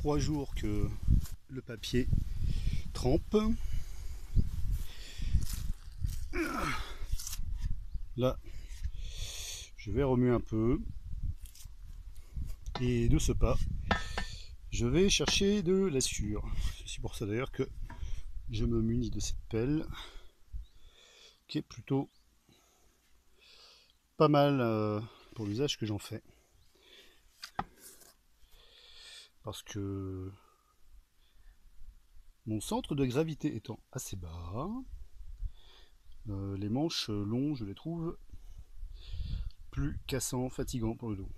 trois jours que le papier trempe. Là, je vais remuer un peu. Et de ce pas, je vais chercher de la sûre. C'est pour ça d'ailleurs que je me munis de cette pelle qui est plutôt pas mal euh, pour l'usage que j'en fais. Parce que mon centre de gravité étant assez bas, euh, les manches longs, je les trouve plus cassants, fatigants pour le dos.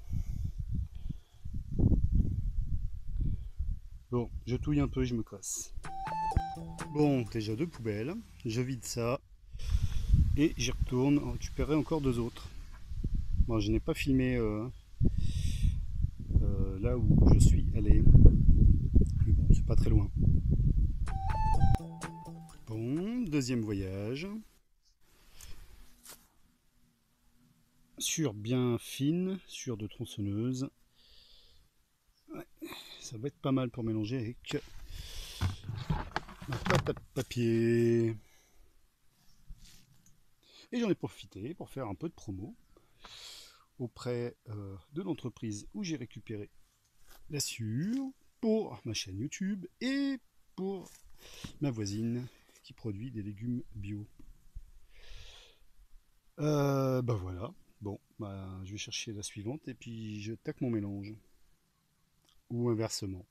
Bon, je touille un peu et je me casse. Bon, déjà deux poubelles, je vide ça et j'y retourne récupérer encore deux autres. Bon, je n'ai pas filmé euh, là où je suis allé, mais bon, c'est pas très loin. Bon, deuxième voyage. Sur bien fine, sur de tronçonneuse. ça va être pas mal pour mélanger avec ma papier. Et j'en ai profité pour faire un peu de promo auprès euh, de l'entreprise où j'ai récupéré la sûre pour ma chaîne YouTube et pour ma voisine qui produit des légumes bio. Euh, bah voilà, bon, bah, je vais chercher la suivante et puis je tac mon mélange. Ou inversement.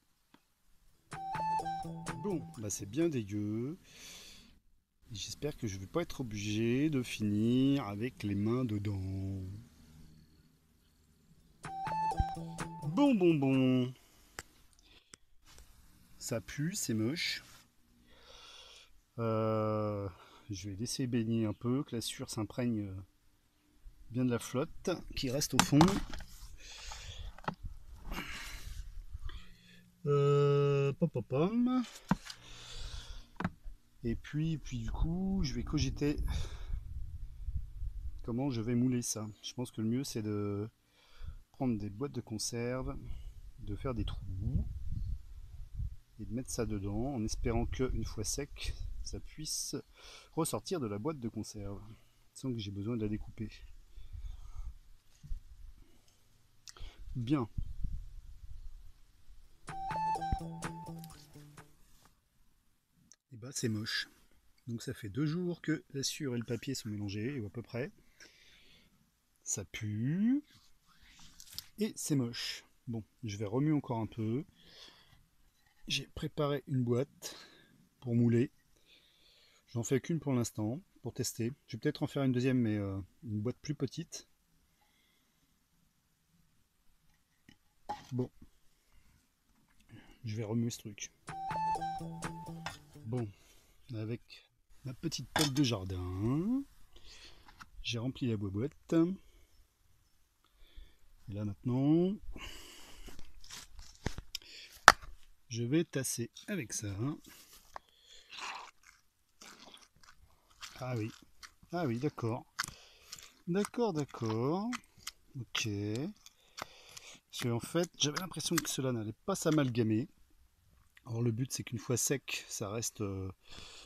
Bon, bah c'est bien dégueu. J'espère que je vais pas être obligé de finir avec les mains dedans. Bon, bon, bon. Ça pue, c'est moche. Euh, je vais laisser baigner un peu, que la sueur s'imprègne bien de la flotte qui reste au fond. Euh, pom, pom, pom. Et puis, puis du coup, je vais cogiter comment je vais mouler ça? Je pense que le mieux c'est de prendre des boîtes de conserve, de faire des trous et de mettre ça dedans en espérant que une fois sec, ça puisse ressortir de la boîte de conserve sans que j'ai besoin de la découper. Bien. c'est moche. Donc ça fait deux jours que la sueur et le papier sont mélangés, ou à peu près. Ça pue. Et c'est moche. Bon, je vais remuer encore un peu. J'ai préparé une boîte pour mouler. J'en fais qu'une pour l'instant, pour tester. Je vais peut-être en faire une deuxième, mais euh, une boîte plus petite. Bon. Je vais remuer ce truc. Bon, avec ma petite pelle de jardin, j'ai rempli la boîte. Et là maintenant, je vais tasser avec ça. Ah oui, ah oui, d'accord. D'accord, d'accord. Ok. Parce en fait, j'avais l'impression que cela n'allait pas s'amalgamer. Alors le but c'est qu'une fois sec, ça reste euh,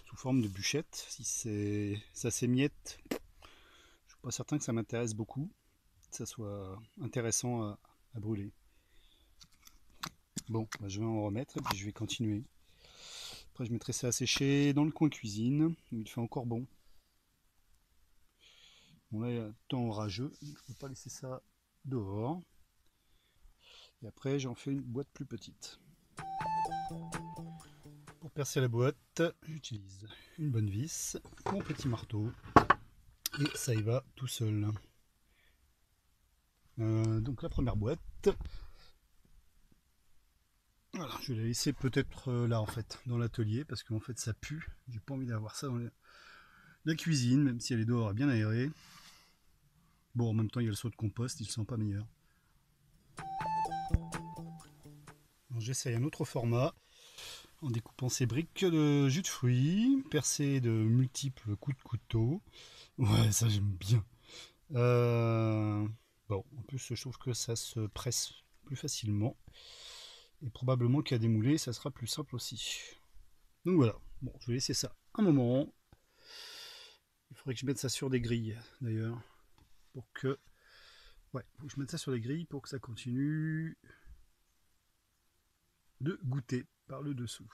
sous forme de bûchette. Si ça s'émiette, je suis pas certain que ça m'intéresse beaucoup, ça soit intéressant à, brûler. Bon, bah, je vais en remettre et puis je vais continuer. Après je mettrai ça à sécher dans le coin cuisine où il fait encore bon. Bon là il y a un temps orageux, je ne peux pas laisser ça dehors. Et après j'en fais une boîte plus petite. Pour percer la boîte, j'utilise une bonne vis, mon petit marteau, et ça y va tout seul. Euh, donc la première boîte, je vais la laisser peut-être euh, là en fait, dans l'atelier, parce qu'en fait ça pue, j'ai pas envie d'avoir ça dans la cuisine, même si elle est dehors bien aérée. Bon, en même temps il y a le saut de compost, il sent pas meilleur. J'essaye un autre format en découpant ces briques de jus de fruits, percées de multiples coups de couteau. Ouais, ça j'aime bien. Euh, bon, en plus je trouve que ça se presse plus facilement. Et probablement qu'à démouler, ça sera plus simple aussi. Donc voilà, bon, je vais laisser ça un moment. Il faudrait que je mette ça sur des grilles d'ailleurs. Pour que. Ouais, je mette ça sur des grilles pour que ça continue de goûter par le dessous.